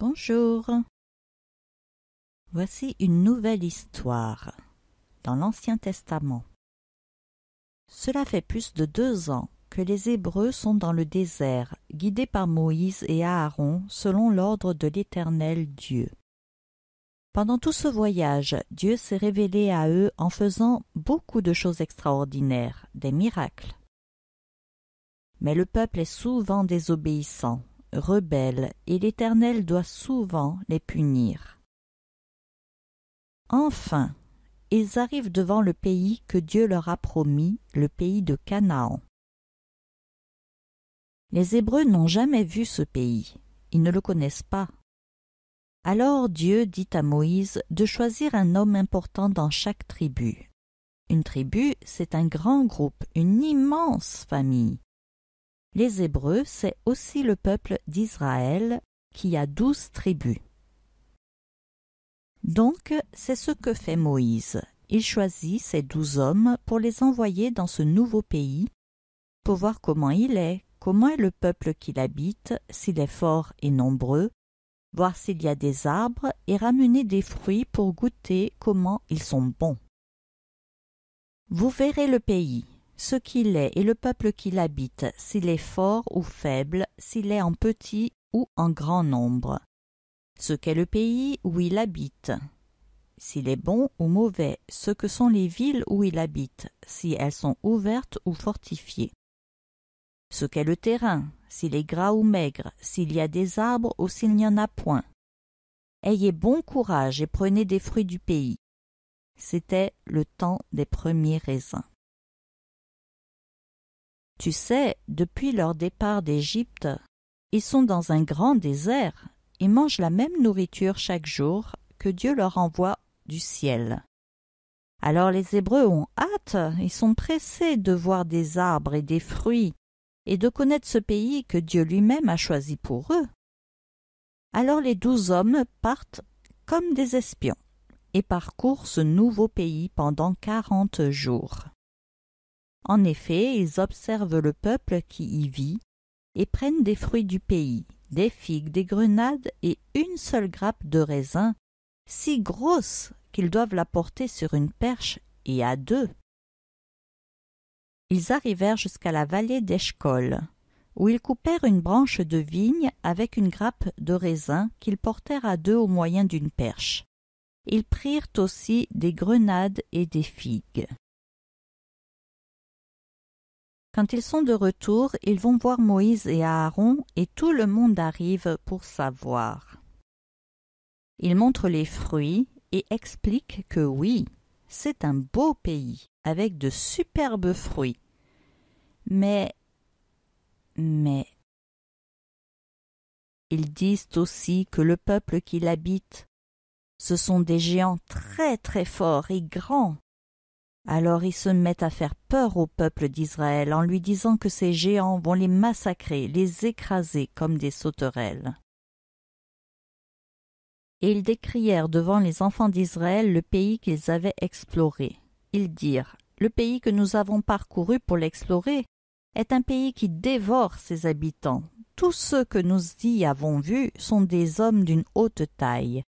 Bonjour. Voici une nouvelle histoire dans l'Ancien Testament. Cela fait plus de deux ans que les Hébreux sont dans le désert, guidés par Moïse et Aaron selon l'ordre de l'Éternel Dieu. Pendant tout ce voyage, Dieu s'est révélé à eux en faisant beaucoup de choses extraordinaires, des miracles. Mais le peuple est souvent désobéissant, rebelle, et l'Éternel doit souvent les punir. Enfin, ils arrivent devant le pays que Dieu leur a promis, le pays de Canaan. Les Hébreux n'ont jamais vu ce pays, ils ne le connaissent pas. Alors Dieu dit à Moïse de choisir un homme important dans chaque tribu. Une tribu, c'est un grand groupe, une immense famille. Les Hébreux, c'est aussi le peuple d'Israël qui a douze tribus. Donc, c'est ce que fait Moïse. Il choisit ces douze hommes pour les envoyer dans ce nouveau pays, pour voir comment il est, comment est le peuple qui l'habite, s'il est fort et nombreux, voir s'il y a des arbres et ramener des fruits pour goûter comment ils sont bons. Vous verrez le pays, ce qu'il est et le peuple qui l'habite, s'il est fort ou faible, s'il est en petit ou en grand nombre, ce qu'est le pays où il habite, s'il est bon ou mauvais, ce que sont les villes où il habite, si elles sont ouvertes ou fortifiées, ce qu'est le terrain, s'il est gras ou maigre, s'il y a des arbres ou s'il n'y en a point. Ayez bon courage et prenez des fruits du pays. C'était le temps des premiers raisins. Tu sais, depuis leur départ d'Égypte, ils sont dans un grand désert et mangent la même nourriture chaque jour que Dieu leur envoie du ciel. Alors les Hébreux ont hâte, ils sont pressés de voir des arbres et des fruits et de connaître ce pays que Dieu lui-même a choisi pour eux. Alors les douze hommes partent comme des espions et parcourent ce nouveau pays pendant quarante jours. En effet, ils observent le peuple qui y vit et prennent des fruits du pays, des figues, des grenades et une seule grappe de raisin, si grosse qu'ils doivent la porter sur une perche et à deux. Ils arrivèrent jusqu'à la vallée d'Eshcol, où ils coupèrent une branche de vigne avec une grappe de raisin qu'ils portèrent à deux au moyen d'une perche. Ils prirent aussi des grenades et des figues. Quand ils sont de retour, ils vont voir Moïse et Aaron, et tout le monde arrive pour savoir. Ils montrent les fruits et expliquent que oui, c'est un beau pays, avec de superbes fruits. Mais. Mais. Ils disent aussi que le peuple qui l'habite, ce sont des géants très très forts et grands. Alors ils se mettent à faire peur au peuple d'Israël en lui disant que ces géants vont les massacrer, les écraser comme des sauterelles. Et ils décrièrent devant les enfants d'Israël le pays qu'ils avaient exploré. Ils dirent Le pays que nous avons parcouru pour l'explorer est un pays qui dévore ses habitants. Tous ceux que nous y avons vus sont des hommes d'une haute taille,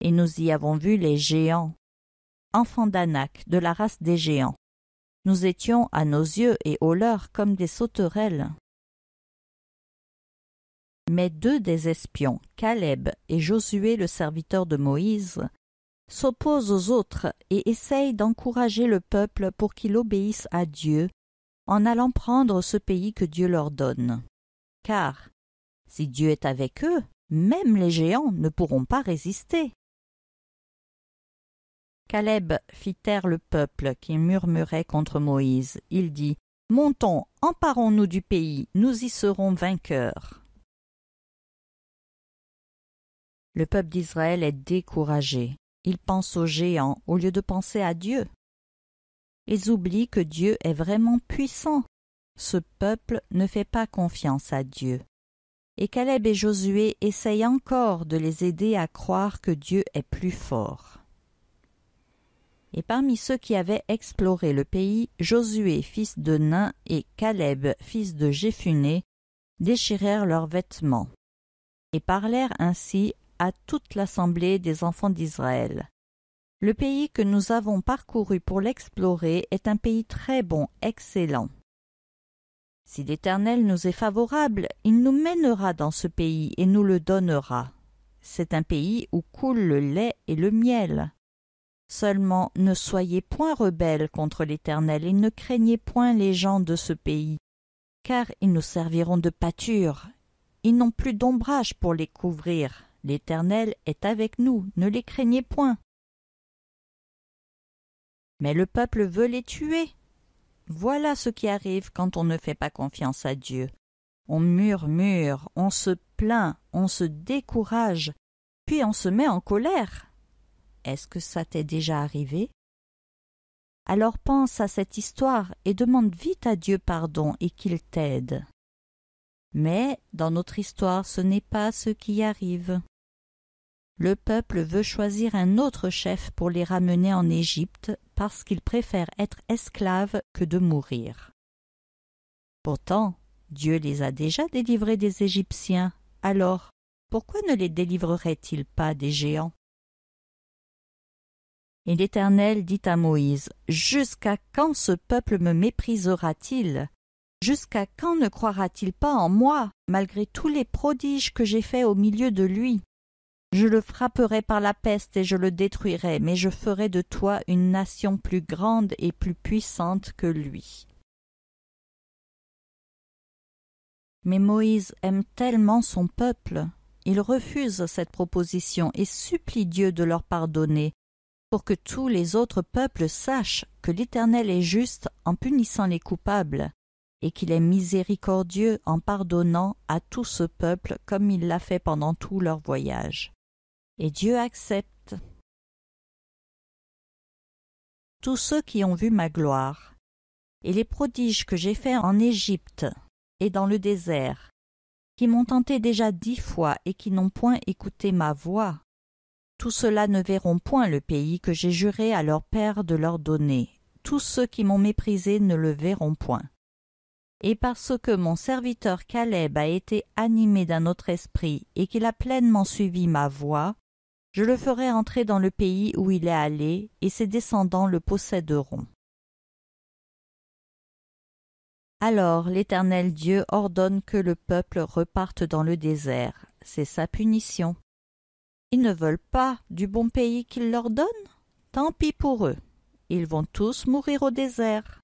et nous y avons vu les géants, enfants d'Anak, de la race des géants. Nous étions à nos yeux et aux leurs comme des sauterelles. Mais deux des espions, Caleb et Josué le serviteur de Moïse, s'opposent aux autres et essayent d'encourager le peuple pour qu'il obéisse à Dieu en allant prendre ce pays que Dieu leur donne. Car si Dieu est avec eux, même les géants ne pourront pas résister. Caleb fit taire le peuple qui murmurait contre Moïse. Il dit Montons, emparons-nous du pays, nous y serons vainqueurs. Le peuple d'Israël est découragé. Il pense aux géants au lieu de penser à Dieu. Ils oublient que Dieu est vraiment puissant. Ce peuple ne fait pas confiance à Dieu. Et Caleb et Josué essayent encore de les aider à croire que Dieu est plus fort. Et parmi ceux qui avaient exploré le pays, Josué, fils de Nain, et Caleb, fils de Jéphuné, déchirèrent leurs vêtements, et parlèrent ainsi à toute l'assemblée des enfants d'Israël. Le pays que nous avons parcouru pour l'explorer est un pays très bon, excellent. Si l'Éternel nous est favorable, il nous mènera dans ce pays et nous le donnera. C'est un pays où coule le lait et le miel. Seulement ne soyez point rebelles contre l'Éternel et ne craignez point les gens de ce pays, car ils nous serviront de pâture. Ils n'ont plus d'ombrage pour les couvrir. L'Éternel est avec nous, ne les craignez point. Mais le peuple veut les tuer. Voilà ce qui arrive quand on ne fait pas confiance à Dieu. On murmure, on se plaint, on se décourage, puis on se met en colère. Est-ce que ça t'est déjà arrivé? Alors pense à cette histoire et demande vite à Dieu pardon et qu'il t'aide. Mais dans notre histoire ce n'est pas ce qui arrive. Le peuple veut choisir un autre chef pour les ramener en Égypte parce qu'il préfère être esclave que de mourir. Pourtant, Dieu les a déjà délivrés des Égyptiens, alors pourquoi ne les délivrerait-il pas des géants? Et l'Éternel dit à Moïse, Jusqu'à quand ce peuple me méprisera-t-il? Jusqu'à quand ne croira-t-il pas en moi, malgré tous les prodiges que j'ai faits au milieu de lui? Je le frapperai par la peste et je le détruirai, mais je ferai de toi une nation plus grande et plus puissante que lui. Mais Moïse aime tellement son peuple, il refuse cette proposition et supplie Dieu de leur pardonner, pour que tous les autres peuples sachent que l'Éternel est juste en punissant les coupables, et qu'il est miséricordieux en pardonnant à tout ce peuple comme il l'a fait pendant tout leur voyage et Dieu accepte. Tous ceux qui ont vu ma gloire, et les prodiges que j'ai faits en Égypte et dans le désert, qui m'ont tenté déjà dix fois et qui n'ont point écouté ma voix, tous ceux-là ne verront point le pays que j'ai juré à leur père de leur donner. Tous ceux qui m'ont méprisé ne le verront point. Et parce que mon serviteur Caleb a été animé d'un autre esprit et qu'il a pleinement suivi ma voix, je le ferai entrer dans le pays où il est allé, et ses descendants le posséderont. Alors l'Éternel Dieu ordonne que le peuple reparte dans le désert. C'est sa punition. Ils ne veulent pas du bon pays qu'il leur donne Tant pis pour eux. Ils vont tous mourir au désert.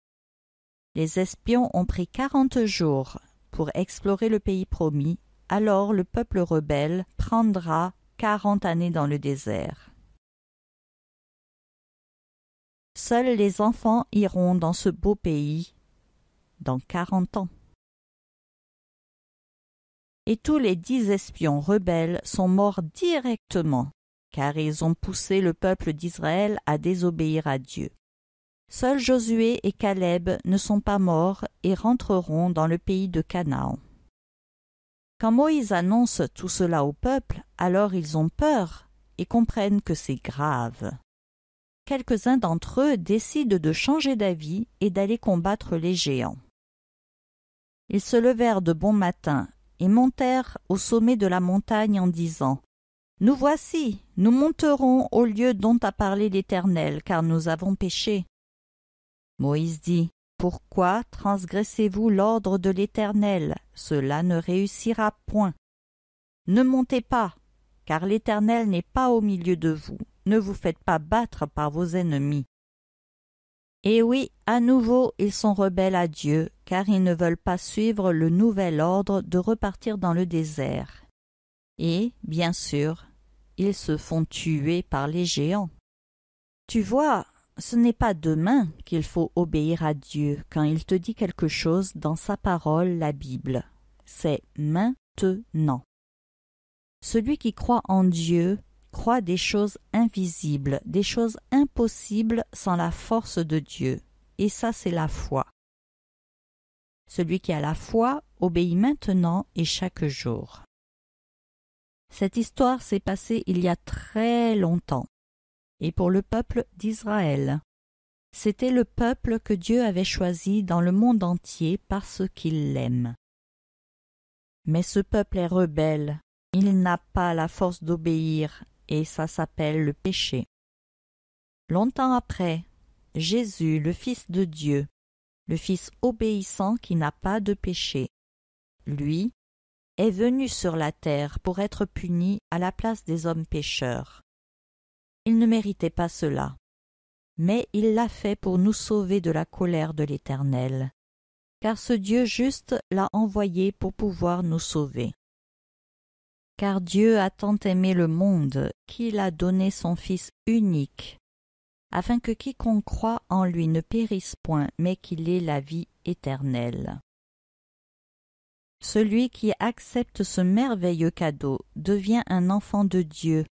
Les espions ont pris quarante jours pour explorer le pays promis. Alors le peuple rebelle prendra quarante années dans le désert. Seuls les enfants iront dans ce beau pays dans quarante ans. Et tous les dix espions rebelles sont morts directement, car ils ont poussé le peuple d'Israël à désobéir à Dieu. Seuls Josué et Caleb ne sont pas morts et rentreront dans le pays de Canaan. Quand Moïse annonce tout cela au peuple, alors ils ont peur et comprennent que c'est grave. Quelques-uns d'entre eux décident de changer d'avis et d'aller combattre les géants. Ils se levèrent de bon matin et montèrent au sommet de la montagne en disant Nous voici, nous monterons au lieu dont a parlé l'Éternel, car nous avons péché. Moïse dit pourquoi transgressez-vous l'ordre de l'Éternel? Cela ne réussira point. Ne montez pas, car l'Éternel n'est pas au milieu de vous. Ne vous faites pas battre par vos ennemis. Et oui, à nouveau, ils sont rebelles à Dieu, car ils ne veulent pas suivre le nouvel ordre de repartir dans le désert. Et, bien sûr, ils se font tuer par les géants. Tu vois, ce n'est pas demain qu'il faut obéir à Dieu quand il te dit quelque chose dans sa parole, la Bible. C'est maintenant. Celui qui croit en Dieu croit des choses invisibles, des choses impossibles sans la force de Dieu. Et ça, c'est la foi. Celui qui a la foi obéit maintenant et chaque jour. Cette histoire s'est passée il y a très longtemps et pour le peuple d'Israël. C'était le peuple que Dieu avait choisi dans le monde entier parce qu'il l'aime. Mais ce peuple est rebelle, il n'a pas la force d'obéir, et ça s'appelle le péché. Longtemps après, Jésus, le Fils de Dieu, le Fils obéissant qui n'a pas de péché, lui, est venu sur la terre pour être puni à la place des hommes pécheurs. Il ne méritait pas cela, mais il l'a fait pour nous sauver de la colère de l'Éternel, car ce Dieu juste l'a envoyé pour pouvoir nous sauver. Car Dieu a tant aimé le monde qu'il a donné son Fils unique, afin que quiconque croit en lui ne périsse point, mais qu'il ait la vie éternelle. Celui qui accepte ce merveilleux cadeau devient un enfant de Dieu,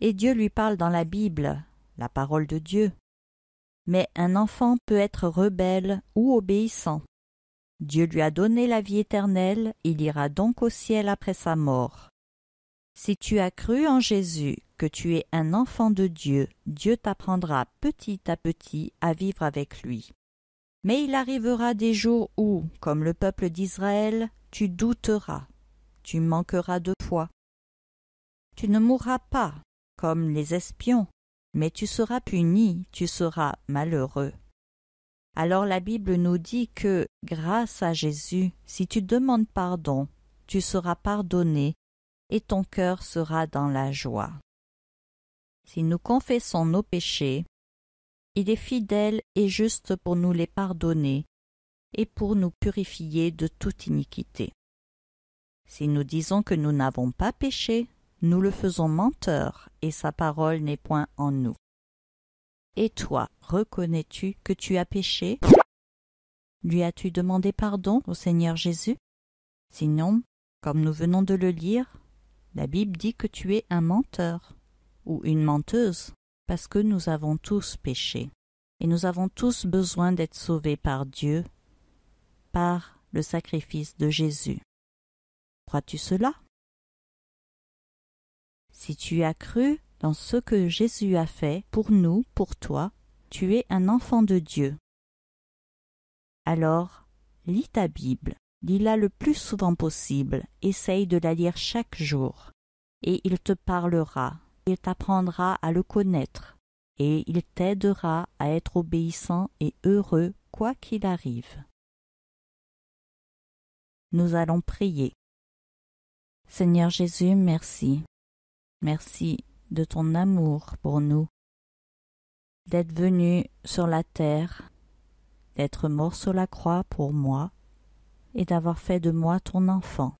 et Dieu lui parle dans la Bible, la parole de Dieu. Mais un enfant peut être rebelle ou obéissant. Dieu lui a donné la vie éternelle, il ira donc au ciel après sa mort. Si tu as cru en Jésus, que tu es un enfant de Dieu, Dieu t'apprendra petit à petit à vivre avec lui. Mais il arrivera des jours où, comme le peuple d'Israël, tu douteras, tu manqueras de foi. Tu ne mourras pas, comme les espions, mais tu seras puni, tu seras malheureux. Alors la Bible nous dit que, grâce à Jésus, si tu demandes pardon, tu seras pardonné et ton cœur sera dans la joie. Si nous confessons nos péchés, il est fidèle et juste pour nous les pardonner et pour nous purifier de toute iniquité. Si nous disons que nous n'avons pas péché, nous le faisons menteur, et sa parole n'est point en nous. Et toi, reconnais-tu que tu as péché? Lui as-tu demandé pardon au Seigneur Jésus? Sinon, comme nous venons de le lire, la Bible dit que tu es un menteur ou une menteuse, parce que nous avons tous péché, et nous avons tous besoin d'être sauvés par Dieu, par le sacrifice de Jésus. Crois-tu cela? Si tu as cru dans ce que Jésus a fait pour nous, pour toi, tu es un enfant de Dieu. Alors, lis ta Bible lis-la le plus souvent possible, essaye de la lire chaque jour, et il te parlera, il t'apprendra à le connaître, et il t'aidera à être obéissant et heureux quoi qu'il arrive. Nous allons prier. Seigneur Jésus, merci. Merci de ton amour pour nous, d'être venu sur la terre, d'être mort sur la croix pour moi, et d'avoir fait de moi ton enfant.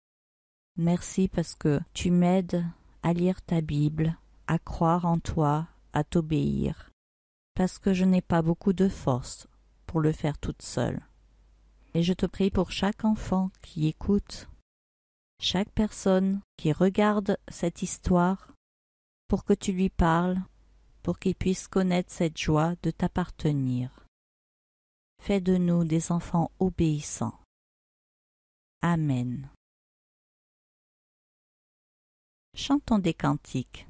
Merci parce que tu m'aides à lire ta Bible, à croire en toi, à t'obéir, parce que je n'ai pas beaucoup de force pour le faire toute seule. Et je te prie pour chaque enfant qui écoute, chaque personne qui regarde cette histoire, pour que tu lui parles, pour qu'il puisse connaître cette joie de t'appartenir. Fais de nous des enfants obéissants. Amen. Chantons des cantiques.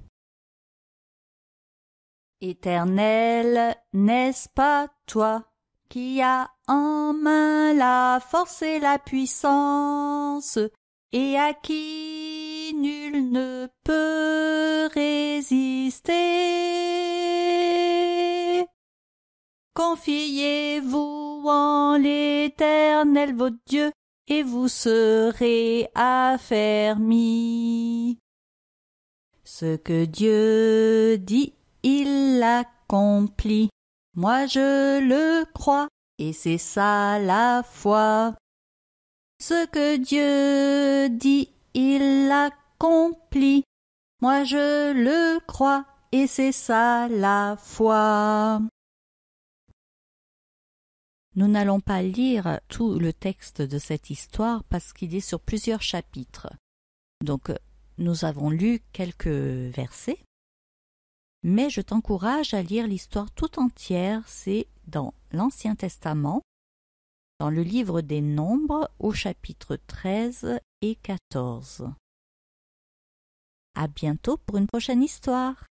Éternel, n'est-ce pas toi qui as en main la force et la puissance, et à qui nul ne peut résister? Confiez-vous en l'Éternel votre Dieu, et vous serez affermis. Ce que Dieu dit, il l'accomplit. Moi je le crois, et c'est ça la foi. Ce que Dieu dit, il l'accomplit. Moi je le crois, et c'est ça la foi. Nous n'allons pas lire tout le texte de cette histoire parce qu'il est sur plusieurs chapitres. Donc nous avons lu quelques versets, mais je t'encourage à lire l'histoire tout entière, c'est dans l'Ancien Testament, dans le livre des Nombres au chapitre 13 et 14. À bientôt pour une prochaine histoire.